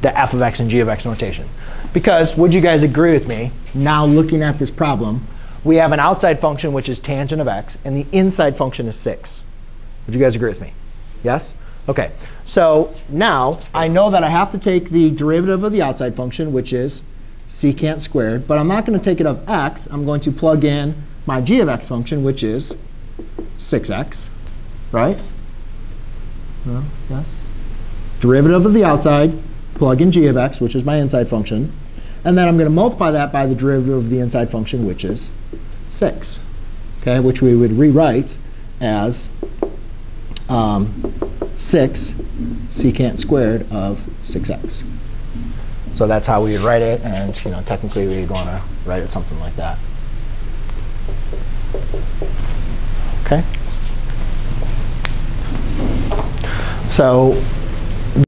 the f of x and g of x notation. Because, would you guys agree with me, now looking at this problem, we have an outside function which is tangent of x, and the inside function is 6. Would you guys agree with me? Yes? OK. So now I know that I have to take the derivative of the outside function, which is secant squared. But I'm not going to take it of x. I'm going to plug in my g of x function, which is 6x. Right? No? Yes? Derivative of the outside, plug in g of x, which is my inside function. And then I'm going to multiply that by the derivative of the inside function, which is 6, okay, which we would rewrite as um, 6 secant squared of 6x. So that's how we would write it. And you know, technically, we'd want to write it something like that. OK? So